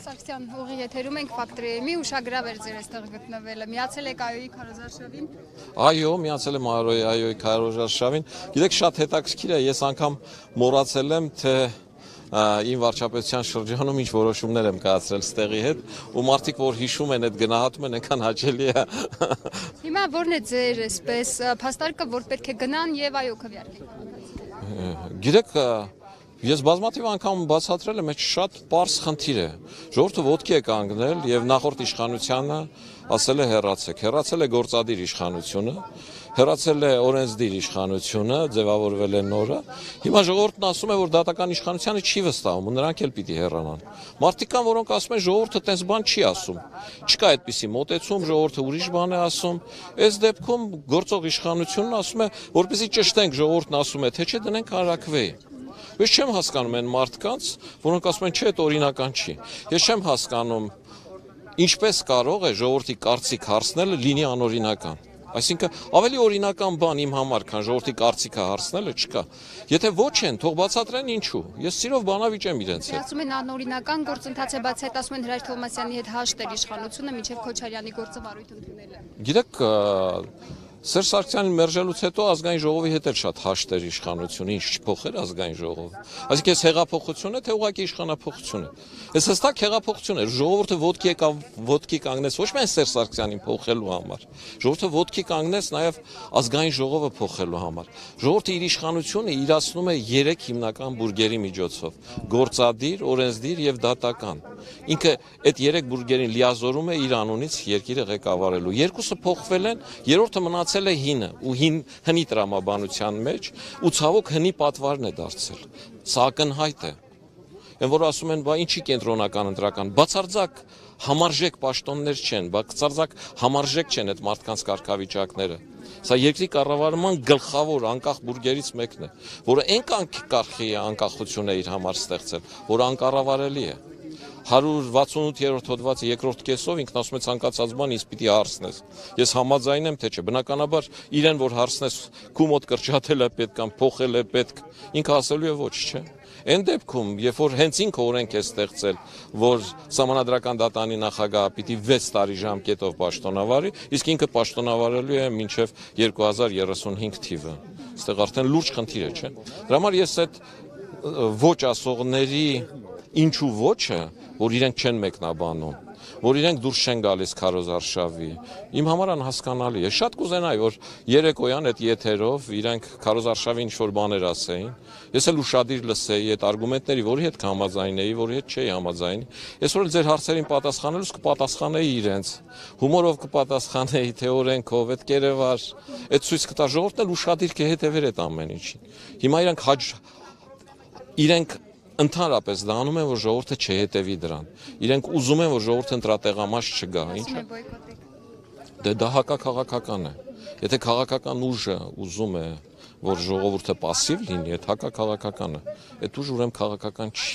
Սարգսյան, ուղի եթերում ենք Factory-ի ուշագրավ էր ձեր այստեղ գտնվելը։ Միացել եք այոյի քարոզարշավին։ Այո, միացել եմ Արոյի այոյի քարոզարշավին։ Գիտեք, շատ հետաքրքիր է, ես անգամ մոռացել եմ, թե իմ վարչապետության շրջանում ինչ որոշումներ եմ կայացրել ստեղի հետ ու մարդիկ որ հիշում են այդ գնահատում են այնքան հաճելի է Հիմա ո՞րն է ձեր այսպես փաստարկը որ պետք է գնան եւ այո քվեարկեն Գիտեք Ես բազմաթիվ անգամ բացատրել եմ, այդ շատ པարս խնդիր է։ Ժողովուրդը ոդկի է կանգնել եւ նախորդ իշխանությանը ասել է հերացեք։ Հերացել է գործադիր իշխանությունը, հերացել է օրենսդիր իշխանությունը, ձևավորվել է նորը։ Հիմա ժողովուրդն ասում է, որ դատական իշխանությանը չի վստահում ու նրանք էլ պիտի հեռանան։ Մարդիկ կան, որոնք ասում են ժողովուրդը տես բան չի ասում։ Չկա այդպիսի մոտեցում, ժողովուրդը ուրիշ բան է ասում։ Այս դեպքում գործող իշխանությունն ասում է, որպեսզի ճշտենք ժողովուրդն ասում է, թե չէ դնենք հարակվեի։ Ես չեմ հասկանում այն մարդկանց, որոնք ասում են, չէ, դա օրինական չի։ Ես չեմ հասկանում ինչպես կարող է ժողովրդի կարծիք հարցնելը լինի անօրինական։ Այսինքն ավելի օրինական բան իմ համար, քան ժողովրդի կարծիքը հարցնելը չկա։ Եթե ոչ են, թող բացատրեն ինչու։ Ես սիրով բանավիճ եմ իրենց հետ։ Ասում են անօրինական գործընթաց է, բաց հետ ասում են Հրաշ Թովմասյանի հետ հաշտ էր իշխանությունը միջև Քոչարյանի գործը վարույթ ընդունելը։ Գիտեք, Սերժ Սարգսյանին մերժելուց հետո ազգային ժողովի հետ էլ շատ հաշտ էր իշխանությունը, ինչ չփոխեր ազգային ժողովը։ Այսինքն ես հեղափոխություն է, թե ուղղակի իշխանապողություն է։ Ես հստակ հեղափոխություն էր, ժողովուրդը ոդկի եկավ, ոդկի կանգնեց ոչ միայն Սերժ Սարգսյանին փոխելու համար, ժողովուրդը ոդկի կանգնեց նաև ազգային ժողովը փոխելու համար։ Ժողովուրդը իր իշխանությունը իրացնում է 3 հիմնական բուրգերի միջոցով՝ գործադիր, օրենսդիր եւ դատական։ Ինքը այդ 3 բուրգերին լիազորում է իր անունից երկիրը ղեկավարելու։ Երկուսը փոխվել են, երրորդը մնաց մնացել է հինը ու հին հնի տրամաբանության մեջ ու ցավոք հնի պատվարն է դարձել։ Սա ակնհայտ է։ Են որ ասում են, բա ինչի կենտրոնական ընտրական, բացարձակ համարժեք պաշտոններ չեն, բացարձակ համարժեք չեն այդ մարդկանց կարգավիճակները։ Սա երկրի կառավարման գլխավոր անկախ բուրգերից մեկն է, որը այնքան կարխի է անկախություն է իր համար ստեղծել, որ անկառավարելի է։ 168-րդ հոդվածի երկրորդ կեսով ինքն ասում է ցանկացած բան ինձ պիտի հարցնես։ Ես համաձայն եմ, թե չէ։ Բնականաբար իրեն որ հարցնես, քու մոտ կրճատել է պետք կամ փոխել է պետք, ինքը ասելու է ոչ, չէ։ Այն դեպքում, երբ որ հենց ինքը օրենք է ստեղծել, որ համանadrական դատանի նախագահը պիտի 6 տարի ժամկետով պաշտոնավարի, իսկ ինքը պաշտոնավարելու է մինչև 2035 թիվը։ Այստեղ արդեն լուրջ խնդիր է, չէ։ Դրա համար ես այդ ոչ ասողների ինչու ոչը որ իրենք չեն մեկնաբանում, որ իրենք դուրս չեն գալիս քարոզարշավի։ Իմ համար անհասկանալի է։ Շատ կուզենայի, որ երեկոյան այդ եթերով իրենք քարոզարշավի ինչ որ բաներ ասեին։ Ես էլ ուշադիր լսեի այդ արգումենտների, որի հետ կհամաձայնեի, որի հետ չէի համաձայնի։ Այսօր ձեր հարցերին պատասխանելուց կպատասխանեի իրենց։ Հումորով կպատասխանեի, թե օրենքով, այդ կերևար, այդ ցույց կտա ժողովուրդն էլ ուշադիր կհետևեր այդ ամեն ինչին։ Հիմա իրանք հաճ իրենք ընդհանրապես դա անում են, որ ժողովուրդը չհետևի դրան։ Իրենք ուզում են, որ ժողովուրդը ընտրատեղամաս չգա, ինչը։ Դե դա հակակաղակական է։ Եթե քաղաքական ուժը ուզում է, որ ժողովուրդը пассив լինի, այդ հակակաղակական է։ Այդ ուժը ուրեմն քաղաքական չի։